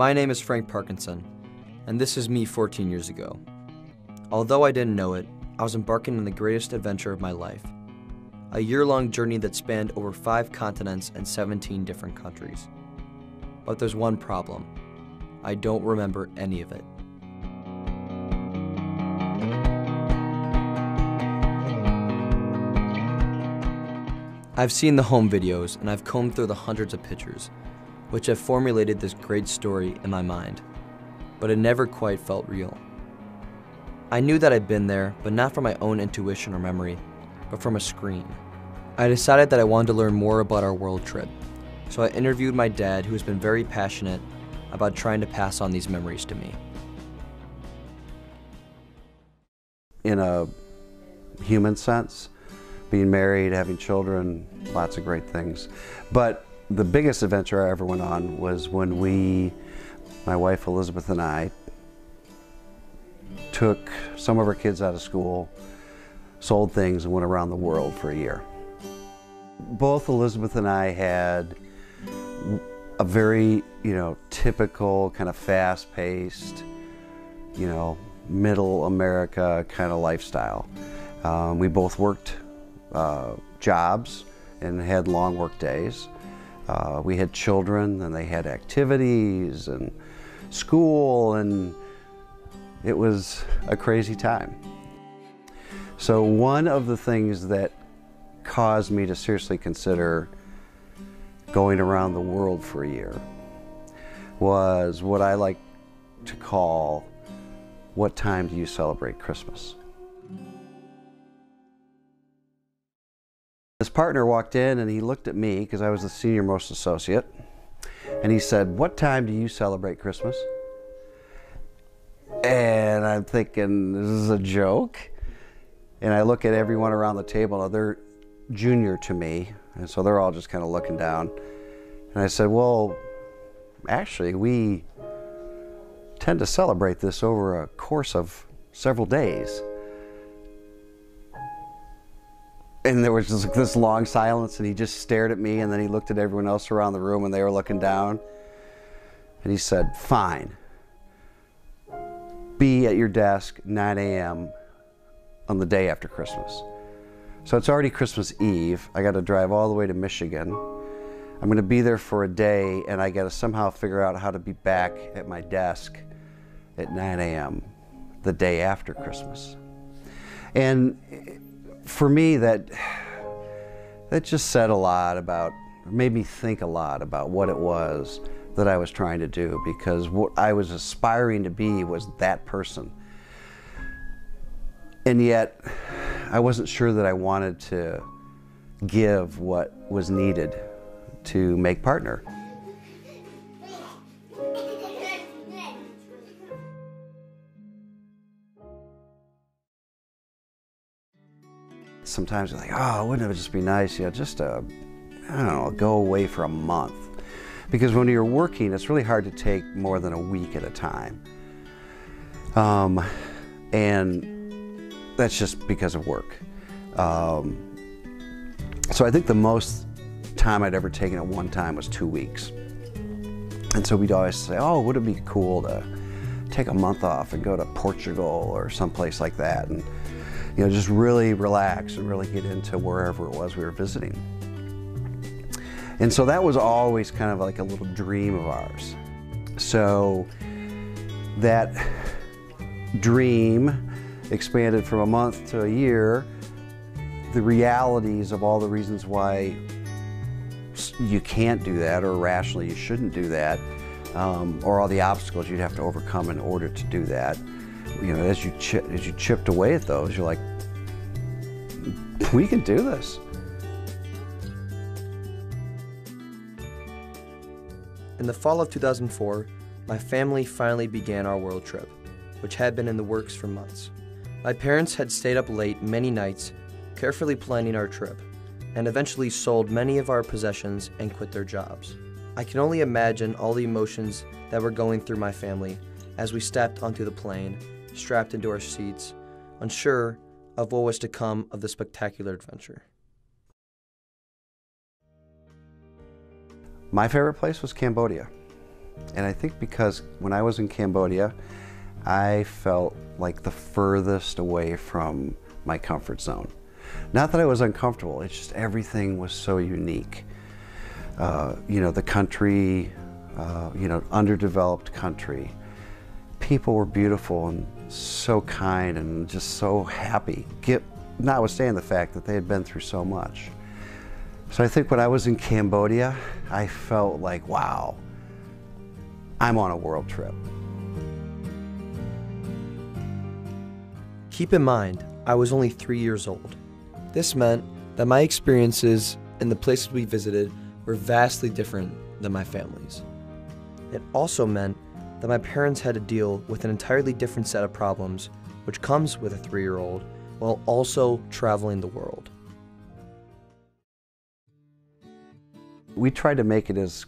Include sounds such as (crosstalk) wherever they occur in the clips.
My name is Frank Parkinson, and this is me 14 years ago. Although I didn't know it, I was embarking on the greatest adventure of my life a year long journey that spanned over five continents and 17 different countries. But there's one problem I don't remember any of it. I've seen the home videos and I've combed through the hundreds of pictures, which have formulated this great story in my mind, but it never quite felt real. I knew that I'd been there, but not from my own intuition or memory, but from a screen. I decided that I wanted to learn more about our world trip, so I interviewed my dad, who has been very passionate about trying to pass on these memories to me. In a human sense, being married, having children, lots of great things. But the biggest adventure I ever went on was when we, my wife Elizabeth and I, took some of our kids out of school, sold things, and went around the world for a year. Both Elizabeth and I had a very, you know, typical kind of fast-paced, you know, middle America kind of lifestyle. Um, we both worked uh, jobs and had long work days. Uh, we had children and they had activities and school and it was a crazy time. So one of the things that caused me to seriously consider going around the world for a year was what I like to call, what time do you celebrate Christmas? Partner walked in and he looked at me because I was the senior most associate and he said, what time do you celebrate Christmas? And I'm thinking, this is a joke. And I look at everyone around the table, they're junior to me, and so they're all just kind of looking down. And I said, well, actually, we tend to celebrate this over a course of several days. And there was just this long silence, and he just stared at me, and then he looked at everyone else around the room, and they were looking down. And he said, fine be at your desk 9 a.m. on the day after Christmas. So it's already Christmas Eve. I got to drive all the way to Michigan. I'm going to be there for a day and I got to somehow figure out how to be back at my desk at 9 a.m. the day after Christmas. And for me, that, that just said a lot about, made me think a lot about what it was that I was trying to do because what I was aspiring to be was that person. And yet, I wasn't sure that I wanted to give what was needed to make partner. Sometimes you're like, oh, wouldn't it just be nice, you know, just to, I don't know, go away for a month because when you're working, it's really hard to take more than a week at a time. Um, and that's just because of work. Um, so I think the most time I'd ever taken at one time was two weeks. And so we'd always say, oh, would it be cool to take a month off and go to Portugal or someplace like that and, you know, just really relax and really get into wherever it was we were visiting. And so that was always kind of like a little dream of ours. So that dream expanded from a month to a year. The realities of all the reasons why you can't do that or rationally you shouldn't do that um, or all the obstacles you'd have to overcome in order to do that. You know, as you, as you chipped away at those, you're like, we can do this. In the fall of 2004, my family finally began our world trip, which had been in the works for months. My parents had stayed up late many nights, carefully planning our trip, and eventually sold many of our possessions and quit their jobs. I can only imagine all the emotions that were going through my family as we stepped onto the plane, strapped into our seats, unsure of what was to come of the spectacular adventure. My favorite place was Cambodia. And I think because when I was in Cambodia, I felt like the furthest away from my comfort zone. Not that I was uncomfortable, it's just everything was so unique. Uh, you know, the country, uh, you know, underdeveloped country. People were beautiful and so kind and just so happy, Get, notwithstanding the fact that they had been through so much. So I think when I was in Cambodia, I felt like, wow, I'm on a world trip. Keep in mind, I was only three years old. This meant that my experiences and the places we visited were vastly different than my family's. It also meant that my parents had to deal with an entirely different set of problems, which comes with a three year old, while also traveling the world. We tried to make it as,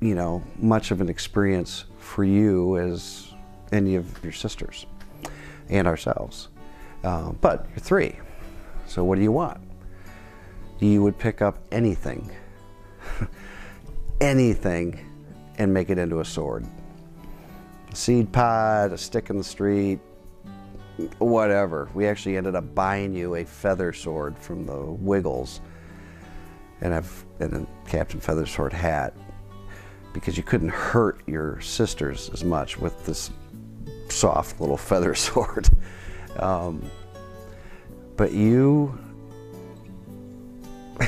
you know, much of an experience for you as any of your sisters and ourselves. Uh, but you're three, so what do you want? You would pick up anything, (laughs) anything, and make it into a sword. Seed pod, a stick in the street, whatever. We actually ended up buying you a feather sword from the Wiggles and I've and a Captain Feather Sword hat because you couldn't hurt your sisters as much with this soft little (laughs) feather sword. Um, but you, (laughs)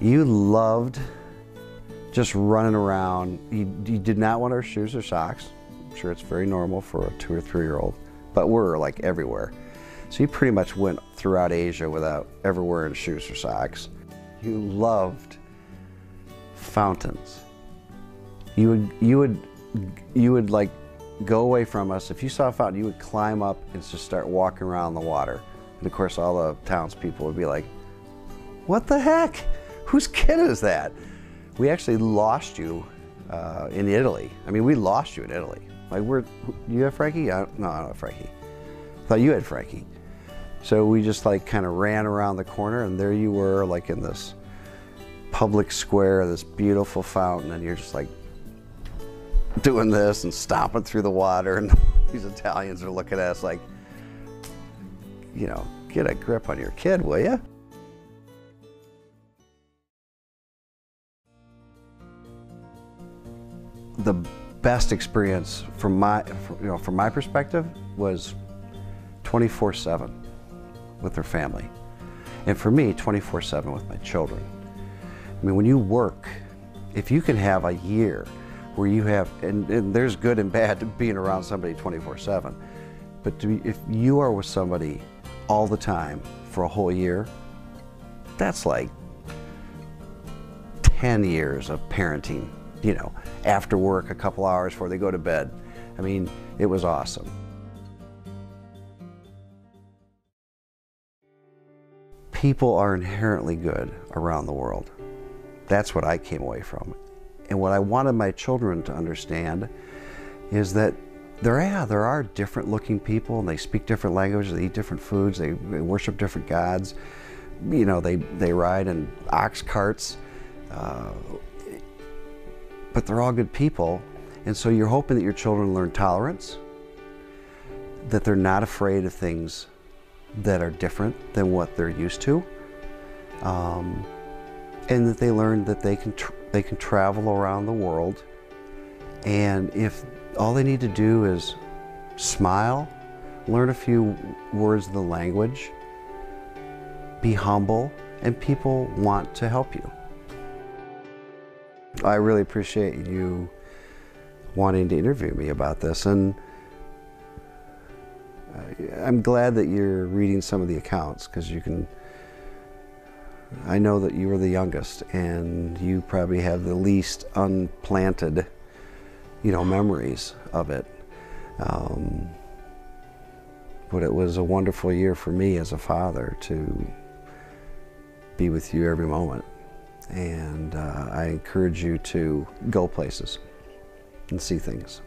you loved just running around. You, you did not want our shoes or socks. Sure it's very normal for a two or three year old, but we're like everywhere. So you pretty much went throughout Asia without ever wearing shoes or socks. You loved fountains. You would, you would, you would like go away from us. If you saw a fountain, you would climb up and just start walking around the water. And of course, all the townspeople would be like, "What the heck? Whose kid is that?" We actually lost you uh, in Italy. I mean, we lost you in Italy. Like, we're, you have Frankie? I, no, I don't have Frankie. I thought you had Frankie. So we just like kind of ran around the corner, and there you were, like in this public square, this beautiful fountain, and you're just like doing this and stomping through the water, and (laughs) these Italians are looking at us like, you know, get a grip on your kid, will you? The best experience from my, you know, from my perspective was 24/7 with their family, and for me, 24/7 with my children. I mean, when you work, if you can have a year where you have, and, and there's good and bad (laughs) to being around somebody 24 7, but if you are with somebody all the time for a whole year, that's like 10 years of parenting, you know, after work, a couple hours before they go to bed. I mean, it was awesome. People are inherently good around the world. That's what I came away from. And what I wanted my children to understand is that there, yeah, there are different looking people and they speak different languages, they eat different foods, they, they worship different gods. You know, they, they ride in ox carts. Uh, but they're all good people. And so you're hoping that your children learn tolerance, that they're not afraid of things that are different than what they're used to, um, and that they learn that they can they can travel around the world. And if all they need to do is smile, learn a few words of the language, be humble, and people want to help you. I really appreciate you wanting to interview me about this. And I'm glad that you're reading some of the accounts because you can I know that you were the youngest and you probably have the least unplanted, you know, memories of it. Um, but it was a wonderful year for me as a father to be with you every moment. And uh, I encourage you to go places and see things.